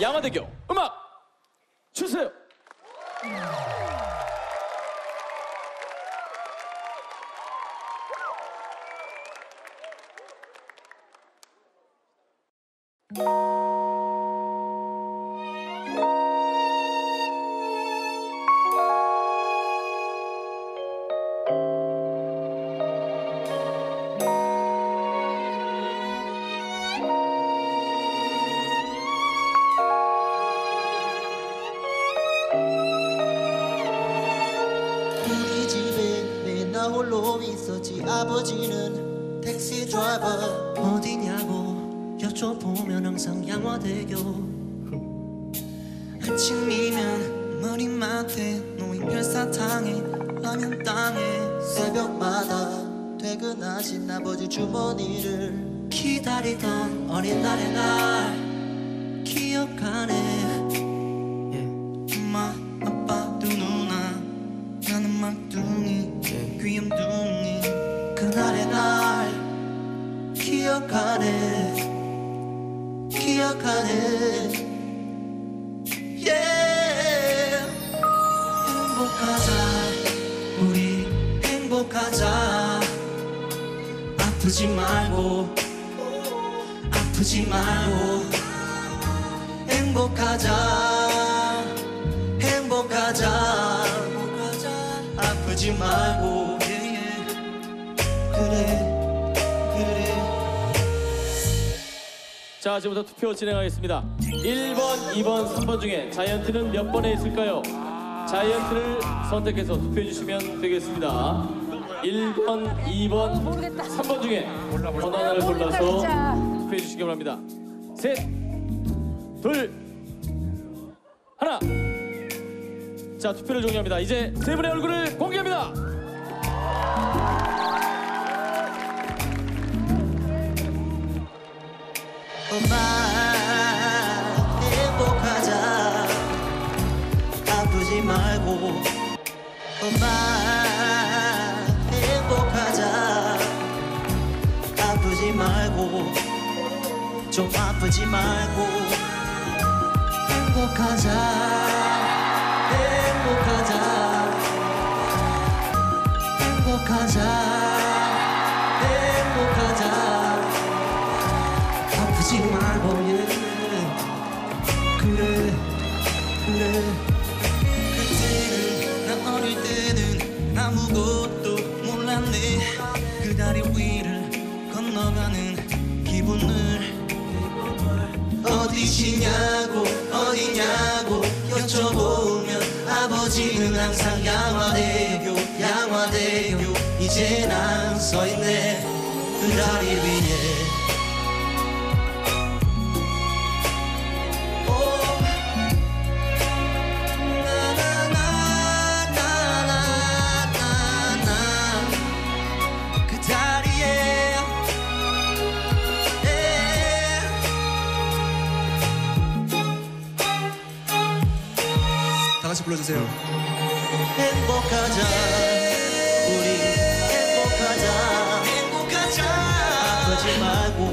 양화대교 음악 주세요. 홀로 있었지. 아버지는 택시 드라이버 어디냐고 여쭤보면 항상 양화대교. 아침이면 머리맡에 놓인 별사탕에 라면 땅에 새벽마다 퇴근하신 아버지 주머니를 기다리던 어린 날의 날 기억하네 엄마 아빠 두 누나 나는 막둥이 귀염둥이 그날의 날 기억하네 기억하네. Yeah. 행복하자 우리 행복하자. 아프지 말고 아프지 말고. 행복하자 행복하자. 아프지 말고 자, 지금부터 투표 진행하겠습니다. 1번, 2번, 3번 중에 자이언트는 몇 번에 있을까요? 자이언트를 선택해서 투표해 주시면 되겠습니다. 1번, 2번, 모르겠다. 3번 중에 어느 하나를 골라서. 투표해 주시기 바랍니다. 셋, 둘, 하나. 자, 투표를 종료합니다. 이제 세 분의 얼굴을 공개합니다. 엄마 행복하자. 아프지 말고 엄마 행복하자. 아프지 말고 좀 아프지 말고 행복하자. 행복하자. 행복하자 그래 그래. 그때는 난 어릴 때는 아무것도 몰랐네. 그 다리 위를 건너가는 기분을. 어디시냐고 어디냐고 여쭤보면 아버지는 항상 양화대교 양화대교. 이제 난 서있네. 그 다리 위에 다 같이 불러주세요. 행복하자. 우리 행복하자. 행복하자. 아프지 말고.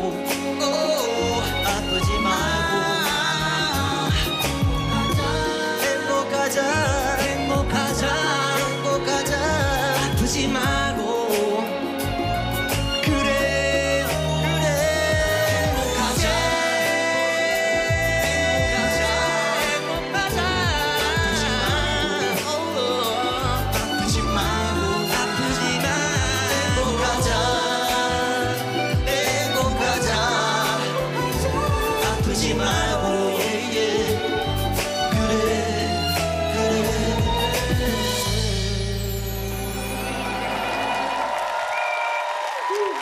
행복하자. 행복하자. 행복하자. 아프지 말고